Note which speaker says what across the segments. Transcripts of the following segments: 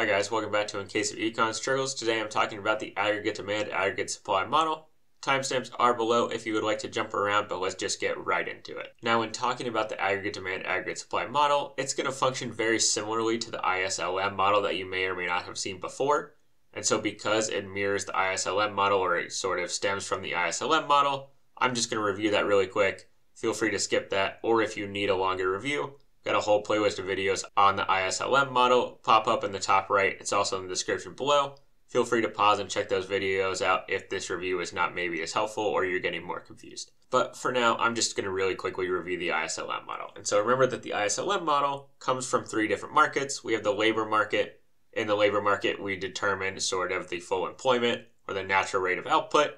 Speaker 1: Hi guys, welcome back to In Case of Econ Struggles. Today I'm talking about the aggregate demand, aggregate supply model. Timestamps are below if you would like to jump around, but let's just get right into it. Now, when talking about the aggregate demand, aggregate supply model, it's going to function very similarly to the ISLM model that you may or may not have seen before. And so, because it mirrors the ISLM model or it sort of stems from the ISLM model, I'm just going to review that really quick. Feel free to skip that, or if you need a longer review, got a whole playlist of videos on the ISLM model pop up in the top right. It's also in the description below. Feel free to pause and check those videos out if this review is not maybe as helpful or you're getting more confused. But for now, I'm just going to really quickly review the ISLM model. And so remember that the ISLM model comes from three different markets. We have the labor market, in the labor market, we determine sort of the full employment or the natural rate of output.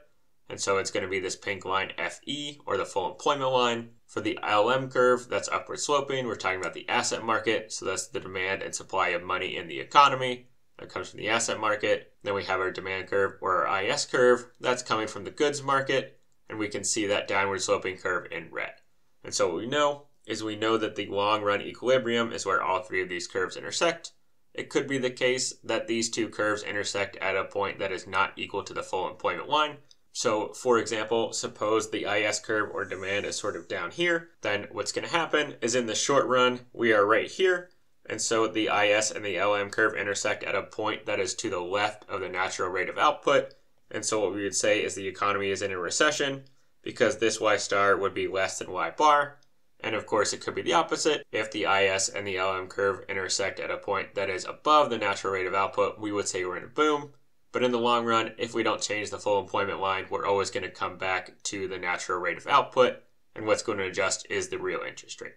Speaker 1: And so it's going to be this pink line FE or the full employment line. For the LM curve, that's upward sloping. We're talking about the asset market. So that's the demand and supply of money in the economy. That comes from the asset market. Then we have our demand curve or our IS curve. That's coming from the goods market. And we can see that downward sloping curve in red. And so what we know is we know that the long run equilibrium is where all three of these curves intersect. It could be the case that these two curves intersect at a point that is not equal to the full employment line. So, for example, suppose the IS curve or demand is sort of down here, then what's going to happen is in the short run, we are right here. And so the IS and the LM curve intersect at a point that is to the left of the natural rate of output. And so what we would say is the economy is in a recession because this Y star would be less than Y bar. And of course, it could be the opposite. If the IS and the LM curve intersect at a point that is above the natural rate of output, we would say we're in a boom. But in the long run, if we don't change the full employment line, we're always going to come back to the natural rate of output. And what's going to adjust is the real interest rate.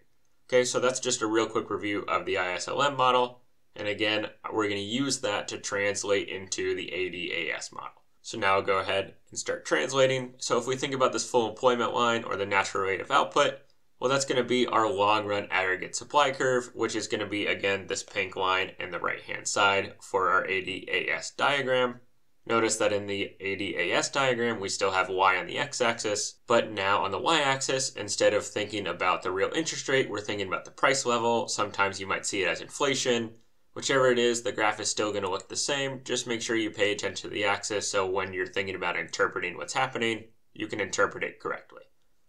Speaker 1: Okay, so that's just a real quick review of the ISLM model. And again, we're going to use that to translate into the ADAS model. So now I'll go ahead and start translating. So if we think about this full employment line or the natural rate of output, well, that's going to be our long run aggregate supply curve, which is going to be, again, this pink line in the right hand side for our ADAS diagram. Notice that in the ADAS diagram, we still have y on the x-axis, but now on the y-axis, instead of thinking about the real interest rate, we're thinking about the price level. Sometimes you might see it as inflation. Whichever it is, the graph is still going to look the same. Just make sure you pay attention to the axis so when you're thinking about interpreting what's happening, you can interpret it correctly.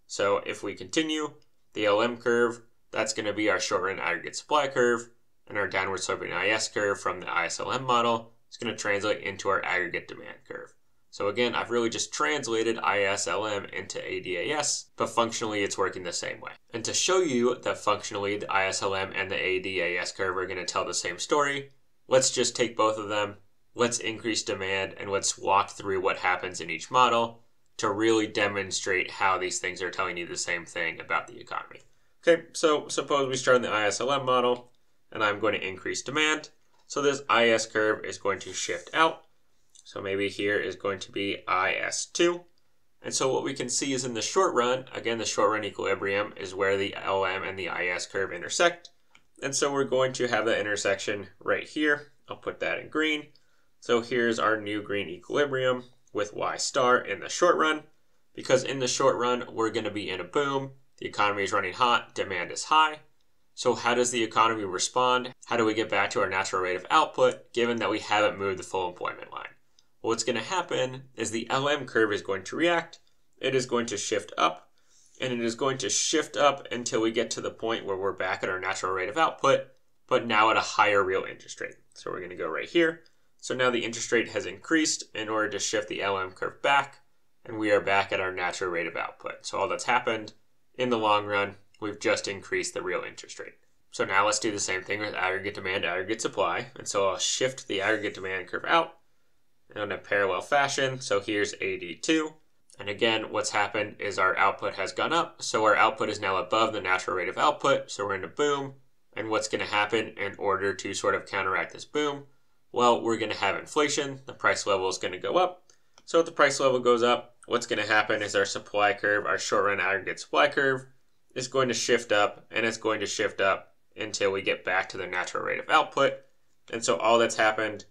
Speaker 1: So if we continue, the LM curve, that's going to be our short run aggregate supply curve, and our downward sloping IS curve from the ISLM model is going to translate into our aggregate demand curve. So again, I've really just translated ISLM into ADAS, but functionally it's working the same way. And to show you that functionally the ISLM and the ADAS curve are going to tell the same story, let's just take both of them, let's increase demand, and let's walk through what happens in each model to really demonstrate how these things are telling you the same thing about the economy. Okay, so suppose we start in the ISLM model, and I'm going to increase demand. So this IS curve is going to shift out. So maybe here is going to be IS2. And so what we can see is in the short run, again, the short run equilibrium is where the LM and the IS curve intersect. And so we're going to have that intersection right here. I'll put that in green. So here's our new green equilibrium with Y star in the short run. Because in the short run, we're going to be in a boom. The economy is running hot, demand is high. So, how does the economy respond? How do we get back to our natural rate of output given that we haven't moved the full employment line? Well, what's going to happen is the LM curve is going to react. It is going to shift up, and it is going to shift up until we get to the point where we're back at our natural rate of output, but now at a higher real interest rate. So, we're going to go right here. So, now the interest rate has increased in order to shift the LM curve back, and we are back at our natural rate of output. So, all that's happened in the long run we've just increased the real interest rate. So now let's do the same thing with aggregate demand, aggregate supply. And so I'll shift the aggregate demand curve out in a parallel fashion. So here's AD2. And again, what's happened is our output has gone up. So our output is now above the natural rate of output. So we're in a boom. And what's going to happen in order to sort of counteract this boom? Well, we're going to have inflation. The price level is going to go up. So if the price level goes up, what's going to happen is our supply curve, our short run aggregate supply curve, is going to shift up and it's going to shift up until we get back to the natural rate of output. And so all that's happened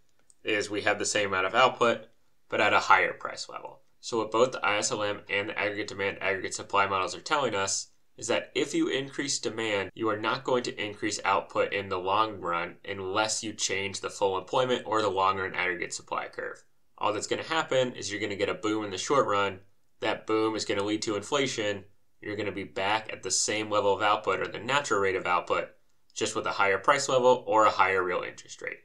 Speaker 1: is we have the same amount of output, but at a higher price level. So what both the ISLM and the aggregate demand, aggregate supply models are telling us is that if you increase demand, you are not going to increase output in the long run unless you change the full employment or the long run aggregate supply curve. All that's going to happen is you're going to get a boom in the short run. That boom is going to lead to inflation. You're going to be back at the same level of output or the natural rate of output, just with a higher price level or a higher real interest rate.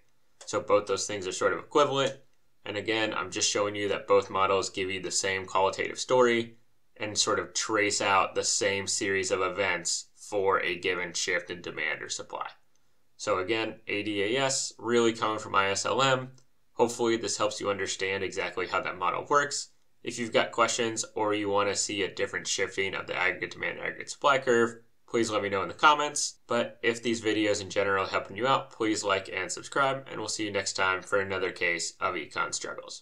Speaker 1: So both those things are sort of equivalent. And again, I'm just showing you that both models give you the same qualitative story and sort of trace out the same series of events for a given shift in demand or supply. So again, ADAS really coming from ISLM. Hopefully this helps you understand exactly how that model works. If you've got questions or you want to see a different shifting of the aggregate demand aggregate supply curve, please let me know in the comments. But if these videos in general are helping you out, please like and subscribe, and we'll see you next time for another case of econ struggles.